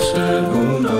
Flasche Luna.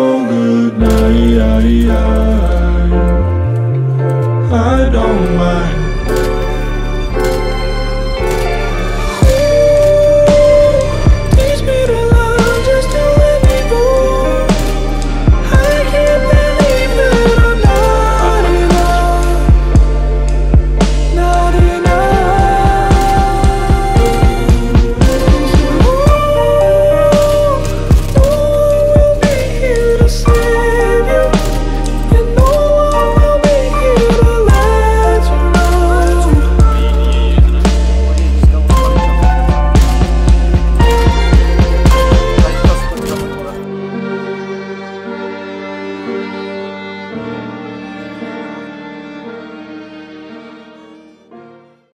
don't mind.